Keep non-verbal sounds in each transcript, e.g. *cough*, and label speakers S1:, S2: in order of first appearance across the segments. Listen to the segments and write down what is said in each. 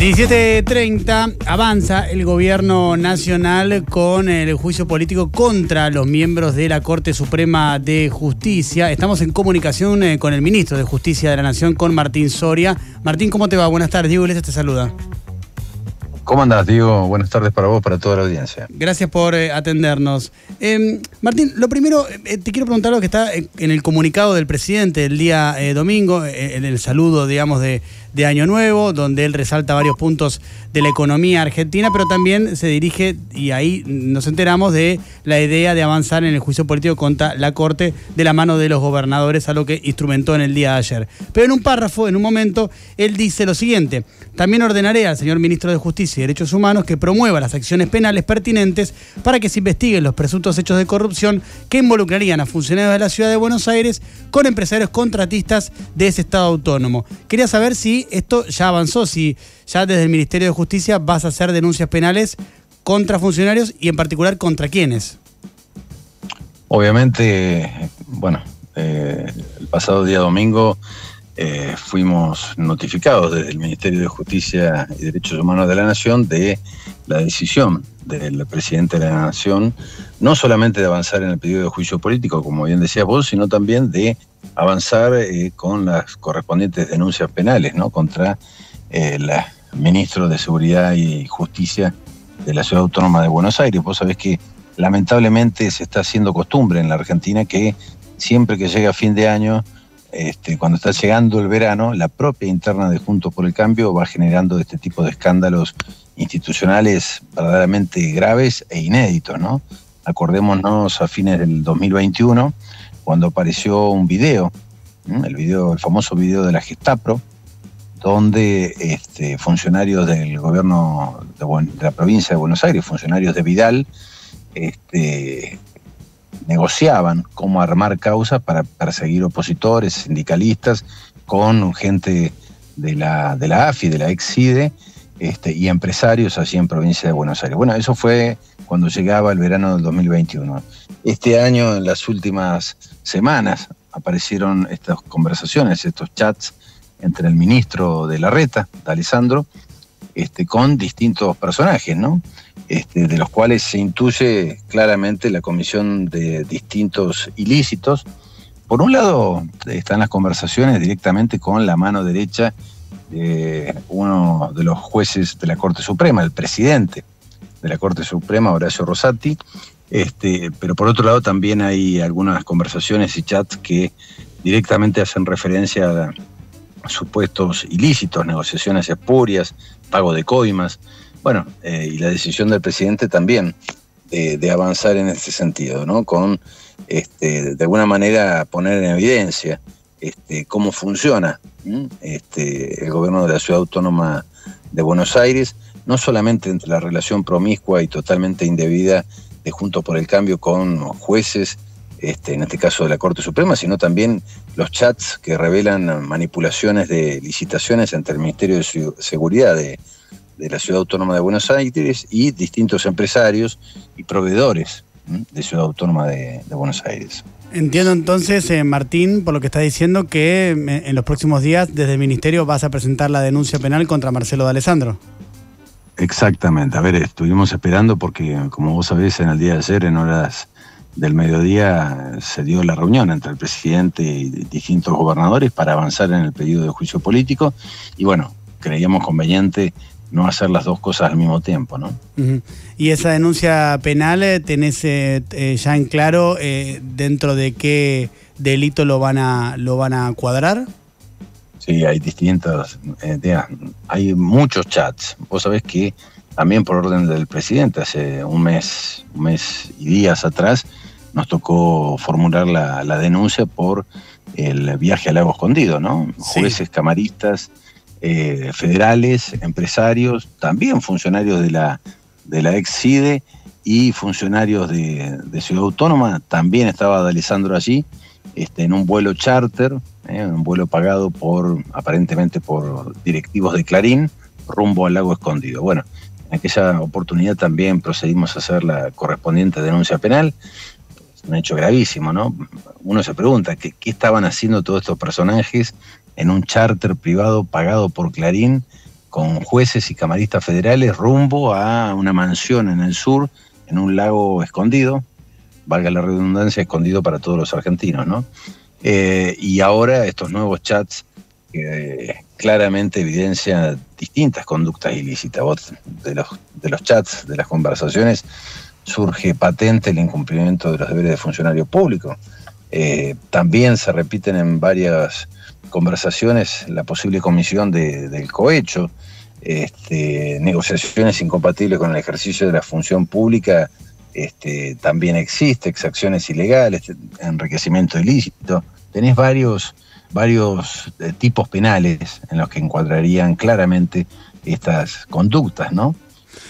S1: 17.30 avanza el gobierno nacional con el juicio político contra los miembros de la Corte Suprema de Justicia. Estamos en comunicación eh, con el ministro de Justicia de la Nación, con Martín Soria. Martín, ¿cómo te va? Buenas tardes. Diego Iglesias te saluda.
S2: ¿Cómo andás, Diego? Buenas tardes para vos, para toda la audiencia.
S1: Gracias por eh, atendernos. Em, Martín, lo primero, eh, te quiero preguntar lo que está en el comunicado del presidente el día domingo, en el saludo, digamos, de, de Año Nuevo, donde él resalta varios puntos de la economía argentina, pero también se dirige, y ahí nos enteramos de la idea de avanzar en el juicio político contra la Corte de la mano de los gobernadores, a lo que instrumentó en el día de ayer. Pero en un párrafo, en un momento, él dice lo siguiente, también ordenaré al señor ministro de Justicia y Derechos Humanos que promueva las acciones penales pertinentes para que se investiguen los presuntos hechos de corrupción que involucrarían a funcionarios de la ciudad de Buenos Aires con empresarios contratistas de ese Estado autónomo. Quería saber si esto ya avanzó, si ya desde el Ministerio de Justicia vas a hacer denuncias penales contra funcionarios y en particular contra quiénes.
S2: Obviamente, bueno, eh, el pasado día domingo eh, fuimos notificados desde el Ministerio de Justicia y Derechos Humanos de la Nación de la decisión del presidente de la Nación, no solamente de avanzar en el pedido de juicio político, como bien decías vos, sino también de avanzar eh, con las correspondientes denuncias penales ¿no? contra el ministro de Seguridad y Justicia de la Ciudad Autónoma de Buenos Aires. Vos sabés que lamentablemente se está haciendo costumbre en la Argentina que siempre que llega fin de año, este, cuando está llegando el verano, la propia interna de Juntos por el Cambio va generando este tipo de escándalos institucionales verdaderamente graves e inéditos, ¿no? Acordémonos a fines del 2021, cuando apareció un video, el video, el famoso video de la Gestapo, donde este, funcionarios del gobierno de, la provincia de Buenos Aires, funcionarios de Vidal, este, negociaban cómo armar causas para perseguir opositores, sindicalistas, con gente de la, de la AFI, de la ex-CIDE, este, y empresarios allí en provincia de Buenos Aires. Bueno, eso fue cuando llegaba el verano del 2021. Este año, en las últimas semanas, aparecieron estas conversaciones, estos chats entre el ministro de la Reta, de Alessandro, este, con distintos personajes. Este, de los cuales se intuye claramente la comisión de distintos ilícitos. Por un lado, están las conversaciones directamente con la mano derecha de uno de los jueces de la Corte Suprema, el presidente de la Corte Suprema, Horacio Rosati. Este, pero por otro lado también hay algunas conversaciones y chats que directamente hacen referencia a supuestos ilícitos, negociaciones espurias, pago de coimas. Bueno, eh, y la decisión del presidente también de, avanzar en este sentido, ¿no? Con, este, de alguna manera, poner en evidencia este, cómo funciona este, el gobierno de la Ciudad Autónoma de Buenos Aires, no solamente entre la relación promiscua y totalmente indebida de Juntos por el Cambio con jueces, este, en este caso de la Corte Suprema, sino también los chats que revelan manipulaciones de licitaciones entre el Ministerio de Seguridad de, la Ciudad Autónoma de Buenos Aires y distintos empresarios y proveedores de Ciudad Autónoma de Buenos Aires.
S1: Entiendo entonces, eh, Martín, por lo que está diciendo, que eh, en los próximos días desde el Ministerio vas a presentar la denuncia penal contra Marcelo de Alessandro.
S2: Exactamente. A ver, estuvimos esperando porque, como vos sabés, en el día de ayer, en horas del mediodía, se dio la reunión entre el presidente y distintos gobernadores para avanzar en el pedido de juicio político. Y bueno, creíamos conveniente no hacer las dos cosas al mismo tiempo, ¿no?
S1: Y esa denuncia penal, eh, ¿tenés eh, eh, ya en claro dentro de qué delito lo van a, lo van a cuadrar?
S2: Sí, hay distintas, hay muchos chats. Vos sabés que también por orden del presidente, hace un mes, un mes y días atrás, nos tocó formular la, denuncia por el viaje al lago escondido, ¿no? Jueces, camaristas, eh, federales, empresarios, también funcionarios de la, de la ex CIDE y funcionarios de, Ciudad Autónoma. También estaba Alessandro allí, este, en un vuelo charter, eh, un vuelo pagado por, aparentemente por directivos de Clarín, rumbo al lago escondido. Bueno, en aquella oportunidad también procedimos a hacer la correspondiente denuncia penal. Es un hecho gravísimo, ¿no? Uno se pregunta, ¿qué, estaban haciendo todos estos personajes? en un charter privado pagado por Clarín con jueces y camaristas federales rumbo a una mansión en el sur, en un lago escondido, valga la redundancia, escondido para todos los argentinos, ¿no? Eh, y ahora estos nuevos chats que claramente evidencian distintas conductas ilícitas. de, los, de los chats, de las conversaciones, surge patente el incumplimiento de los deberes de funcionario público. Eh, también se repiten en varias conversaciones la posible comisión del cohecho, este, negociaciones incompatibles con el ejercicio de la función pública, este, también existe, exacciones ilegales, enriquecimiento ilícito. Tenés varios, varios eh, tipos penales en los que encuadrarían claramente estas conductas, ¿no?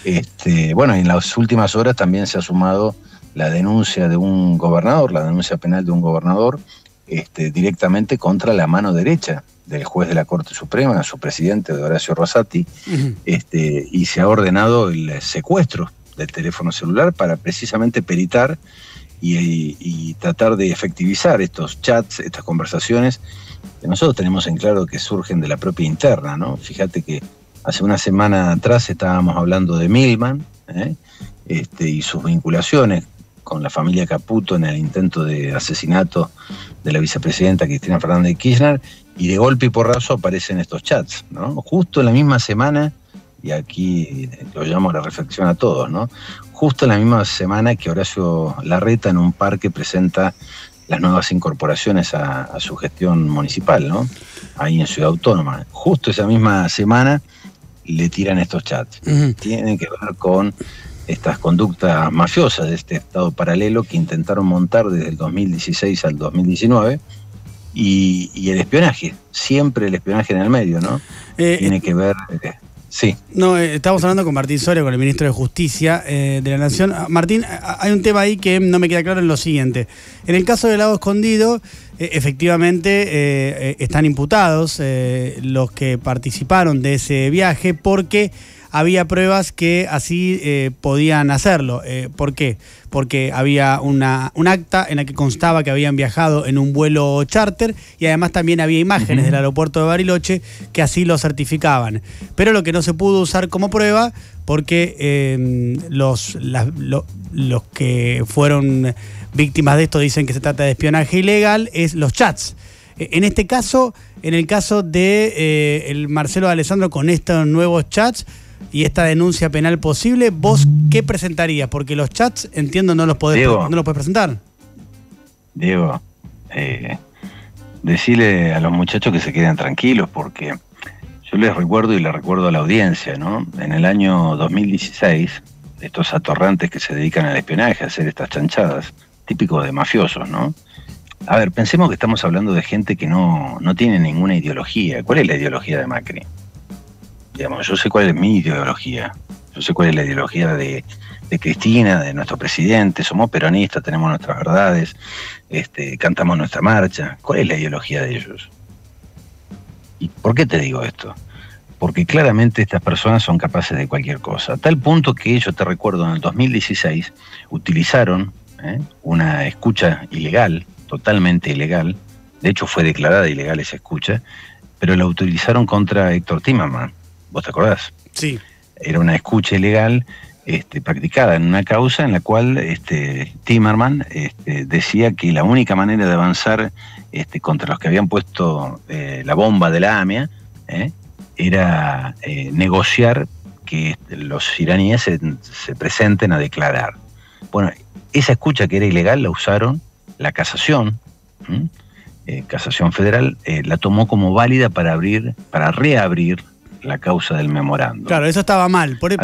S2: Este, bueno, en las últimas horas también se ha sumado la denuncia de un gobernador, la denuncia penal de un gobernador, este, directamente contra la mano derecha del juez de la Corte Suprema, su presidente, de Horacio Rosati, este, y se ha ordenado el secuestro del teléfono celular para precisamente peritar y, tratar de efectivizar estos chats, estas conversaciones que nosotros tenemos en claro que surgen de la propia interna, ¿no? Fíjate que hace una semana atrás estábamos hablando de Milman ¿eh? este, y sus vinculaciones con la familia Caputo en el intento de asesinato de la vicepresidenta Cristina Fernández de Kirchner, y de golpe y porrazo aparecen estos chats, ¿no? Justo en la misma semana, y aquí lo llamo a la reflexión a todos, ¿no? Justo en la misma semana que Horacio Larreta en un parque presenta las nuevas incorporaciones a, su gestión municipal, ¿no? Ahí en Ciudad Autónoma. Justo esa misma semana le tiran estos chats. Tienen que ver con estas conductas mafiosas de este Estado paralelo que intentaron montar desde el 2016 al 2019 y, el espionaje, siempre el espionaje en el medio, ¿no? Eh, Tiene que ver... Eh, sí.
S1: No, eh, estamos hablando con Martín Soria, con el ministro de Justicia de la Nación. Ah, Martín, hay un tema ahí que no me queda claro en lo siguiente. En el caso del lago escondido, efectivamente están imputados los que participaron de ese viaje porque había pruebas que así eh, podían hacerlo. Eh, ¿Por qué? Porque había una, un acta en la que constaba que habían viajado en un vuelo charter y además también había imágenes del aeropuerto de Bariloche que así lo certificaban. Pero lo que no se pudo usar como prueba porque em, los, los que fueron víctimas de esto dicen que se trata de espionaje ilegal, es los chats. E, en este caso, en el caso de eh, el Marcelo Alessandro con estos nuevos chats, y esta denuncia penal posible, ¿vos qué presentarías? Porque los chats, entiendo, no los podés, no los puedes presentar.
S2: Diego, eh, decirle a los muchachos que se queden tranquilos porque yo les recuerdo y les recuerdo a la audiencia, ¿no? En el año 2016, estos atorrantes que se dedican al espionaje, a hacer estas chanchadas, típicos de mafiosos, ¿no? A ver, pensemos que estamos hablando de gente que no, no tiene ninguna ideología. ¿Cuál es la ideología de Macri? Yo sé cuál es mi ideología, yo sé cuál es la ideología de, Cristina, de nuestro presidente, somos peronistas, tenemos nuestras verdades, este, cantamos nuestra marcha. ¿Cuál es la ideología de ellos? ¿Y por qué te digo esto? Porque claramente estas personas son capaces de cualquier cosa, a tal punto que yo te recuerdo en el 2016 utilizaron ¿eh? una escucha ilegal, totalmente ilegal, de hecho fue declarada ilegal esa escucha, pero la utilizaron contra Héctor Timerman ¿Vos te acordás?
S1: Sí.
S2: Era una escucha ilegal este, practicada en una causa en la cual este, Timerman este, decía que la única manera de avanzar este, contra los que habían puesto eh, la bomba de la AMIA eh, era eh, negociar que los iraníes se, presenten a declarar. Bueno, esa escucha que era ilegal la usaron, la casación, casación federal, la tomó como válida para abrir, para reabrir la causa del memorando.
S1: Claro, eso estaba mal. Por, eso,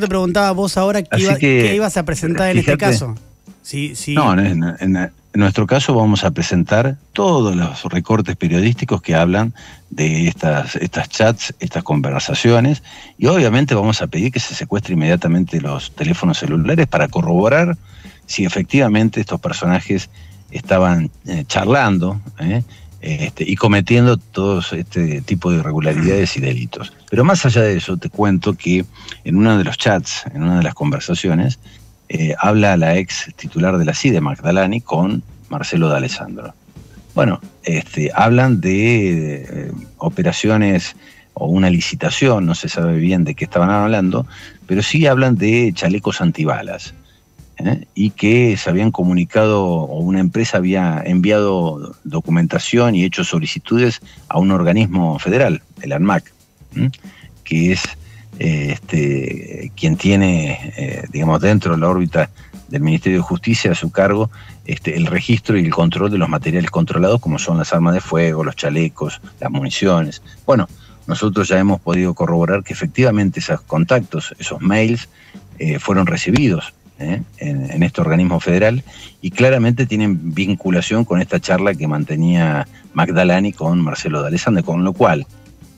S1: te preguntaba vos ahora qué, ibas a presentar en este caso.
S2: Sí, sí. No, en, nuestro caso vamos a presentar todos los recortes periodísticos que hablan de estas, estas chats, estas conversaciones, y obviamente vamos a pedir que se secuestre inmediatamente los teléfonos celulares para corroborar si efectivamente estos personajes estaban eh, charlando. ¿eh? Este, y cometiendo todo este tipo de irregularidades y delitos. Pero más allá de eso, te cuento que en uno de los chats, en una de las conversaciones, eh, habla la ex titular de la CIDE, Magdalani, con Marcelo de Alessandro. Bueno, este, hablan de eh, operaciones o una licitación, no se sabe bien de qué estaban hablando, pero sí hablan de chalecos antibalas. ¿Eh? Y que se habían comunicado, o una empresa había enviado documentación y hecho solicitudes a un organismo federal, el ANMAC, que es eh, este, quien tiene, eh, digamos, dentro de la órbita del Ministerio de Justicia a su cargo este, el registro y el control de los materiales controlados, como son las armas de fuego, los chalecos, las municiones. Bueno, nosotros ya hemos podido corroborar que efectivamente esos contactos, esos mails, fueron recibidos en, en, este organismo federal y claramente tienen vinculación con esta charla que mantenía Magdalani con Marcelo D'Alessandro, con lo cual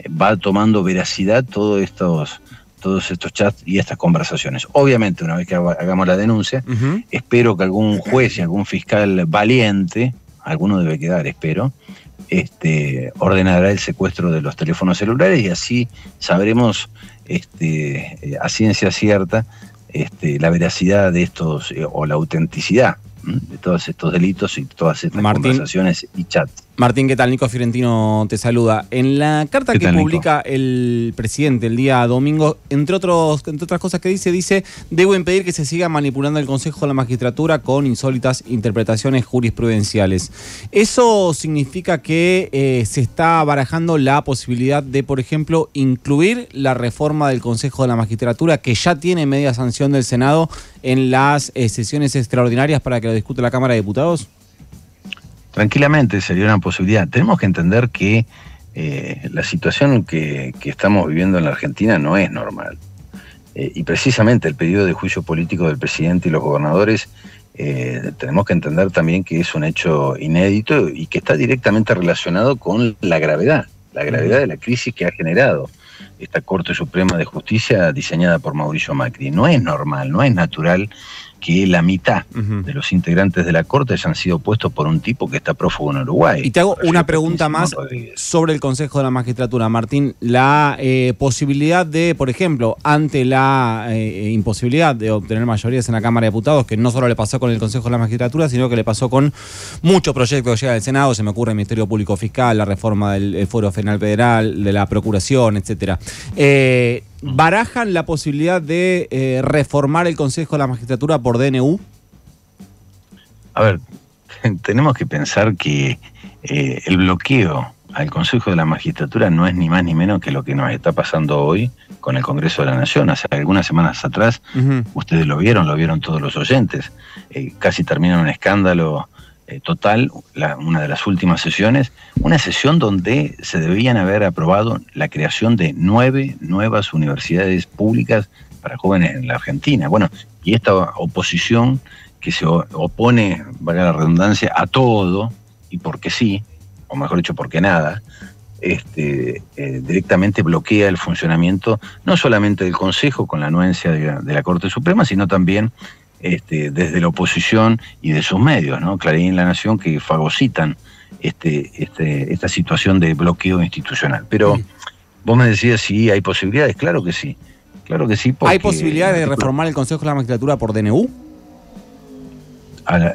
S2: va tomando veracidad todos estos todos estos chats y estas conversaciones. Obviamente, una vez que hagamos la denuncia, espero que algún juez y algún fiscal valiente, alguno debe quedar, espero, este, ordenará el secuestro de los teléfonos celulares y así sabremos este, eh, a ciencia cierta este, la veracidad de estos eh, o la autenticidad de todos estos delitos y todas estas conversaciones y chats.
S3: Martín, ¿qué tal? Nico Fiorentino te saluda. En la carta que publica el presidente el día domingo, entre, otros, entre otras cosas que dice, dice, debo impedir que se siga manipulando el Consejo de la Magistratura con insólitas interpretaciones jurisprudenciales. ¿Eso significa que eh, se está barajando la posibilidad de, por ejemplo, incluir la reforma del Consejo de la Magistratura, que ya tiene media sanción del Senado, en las eh, sesiones extraordinarias para que lo discute la Cámara de Diputados?
S2: Tranquilamente sería una posibilidad. Tenemos que entender que eh, la situación que, estamos viviendo en la Argentina no es normal. Eh, y precisamente el pedido de juicio político del presidente y los gobernadores, eh, tenemos que entender también que es un hecho inédito y que está directamente relacionado con la gravedad, la gravedad de la crisis que ha generado esta Corte Suprema de Justicia diseñada por Mauricio Macri. No es normal, no es natural que la mitad de los integrantes de la Corte hayan sido puestos por un tipo que está prófugo en Uruguay.
S3: Y te hago una pregunta más sobre el Consejo de la Magistratura, Martín. La eh, posibilidad de, por ejemplo, ante la eh, imposibilidad de obtener mayorías en la Cámara de Diputados, que no solo le pasó con el Consejo de la Magistratura, sino que le pasó con muchos proyectos que llegan al Senado, se me ocurre el Ministerio Público Fiscal, la reforma del Foro Federal Federal, de la Procuración, etcétera. Eh, ¿Barajan la posibilidad de eh, reformar el Consejo de la Magistratura por DNU?
S2: A ver, *laughs* tenemos que pensar que eh, el bloqueo al Consejo de la Magistratura no es ni más ni menos que lo que nos está pasando hoy con el Congreso de la Nación. Hace algunas semanas atrás, ustedes lo vieron, lo vieron todos los oyentes, eh, casi termina un escándalo eh, total, una de las últimas sesiones, una sesión donde se debían haber aprobado la creación de nueve nuevas universidades públicas para jóvenes en la Argentina. Bueno, y esta oposición que se opone, valga la redundancia, a todo, y porque sí, o mejor dicho, porque nada, este, eh, directamente bloquea el funcionamiento no solamente del Consejo con la anuencia de la Corte Suprema, sino también este, desde la oposición y de sus medios, ¿no? Clarín y La Nación, que fagocitan este, este, esta situación de bloqueo institucional. Pero vos me decías si hay posibilidades, claro que sí. Claro que sí.
S3: ¿Hay posibilidades de reformar el Consejo de la Magistratura por DNU?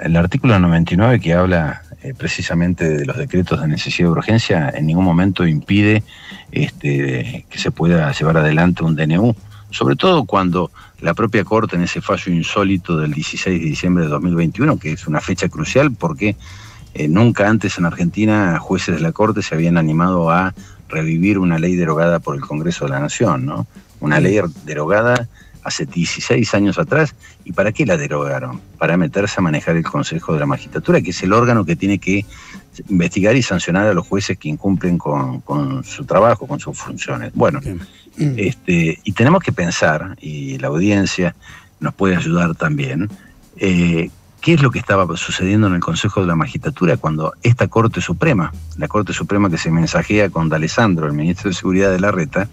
S2: el artículo 99 que habla eh, precisamente de los decretos de necesidad de urgencia en ningún momento impide este, que se pueda llevar adelante un DNU, sobre todo cuando la propia Corte en ese fallo insólito del 16 de diciembre de 2021, que es una fecha crucial porque eh, nunca antes en Argentina jueces de la Corte se habían animado a revivir una ley derogada por el Congreso de la Nación, ¿no? Una ley derogada hace 16 años atrás. ¿Y para qué la derogaron? Para meterse a manejar el Consejo de la Magistratura, que es el órgano que tiene que investigar y sancionar a los jueces que incumplen con, su trabajo, con sus funciones. Bueno, Mm. Este, y tenemos que pensar, y la audiencia nos puede ayudar también, eh, qué es lo que estaba sucediendo en el Consejo de la Magistratura cuando esta Corte Suprema, la Corte Suprema que se mensajea con D'Alessandro, el ministro de Seguridad de la Reta,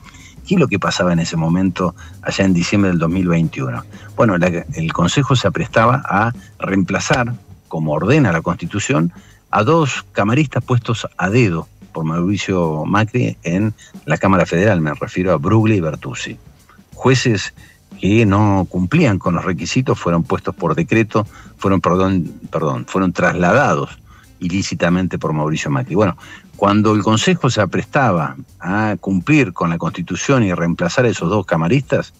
S2: qué es lo que pasaba en ese momento allá en diciembre del 2021. Bueno, el Consejo se aprestaba a reemplazar, como ordena la Constitución, a dos camaristas puestos a dedo por Mauricio Macri en la Cámara Federal, me refiero a Brugli y Bertuzzi. Jueces que no cumplían con los requisitos fueron puestos por decreto, fueron, perdón, perdón, fueron trasladados ilícitamente por Mauricio Macri. Bueno, cuando el Consejo se aprestaba a cumplir con la Constitución y reemplazar a esos dos camaristas,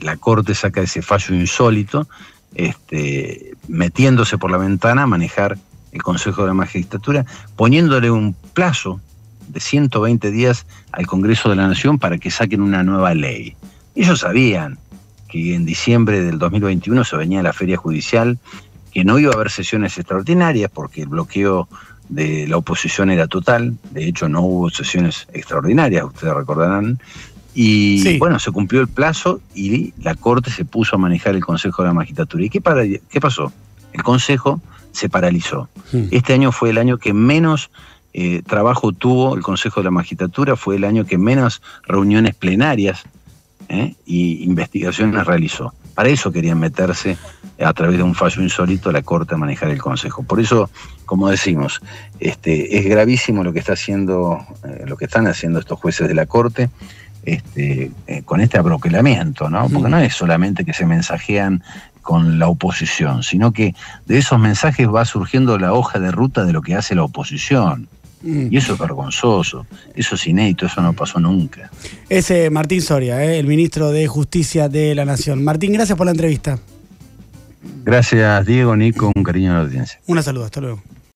S2: la Corte saca ese fallo insólito, este, metiéndose por la ventana a manejar el Consejo de la Magistratura, poniéndole un plazo de 120 días al Congreso de la Nación para que saquen una nueva ley. Ellos sabían que en diciembre del 2021 se venía la feria judicial, que no iba a haber sesiones extraordinarias porque el bloqueo de la oposición era total, de hecho no hubo sesiones extraordinarias, ustedes recordarán, y bueno, se cumplió el plazo y la Corte se puso a manejar el Consejo de la Magistratura. ¿Y qué, para, qué pasó? El Consejo se paralizó. Hmm. Este año fue el año que menos eh, trabajo tuvo el Consejo de la Magistratura, fue el año que menos reuniones plenarias ¿eh? y investigaciones realizó. Para eso querían meterse a través de un fallo insólito la Corte a manejar el Consejo. Por eso, como decimos, este, es gravísimo lo que está haciendo, eh, lo que están haciendo estos jueces de la Corte. Este, con este abroquelamiento, ¿no? Porque no es solamente que se mensajean con la oposición, sino que de esos mensajes va surgiendo la hoja de ruta de lo que hace la oposición. Mm. Y eso es vergonzoso, eso es inédito, eso no pasó nunca.
S1: Ese Martín Soria, ¿eh? el ministro de Justicia de la Nación. Martín, gracias por la entrevista.
S2: Gracias, Diego, Nico, un cariño a la audiencia.
S1: Una saludo, hasta luego.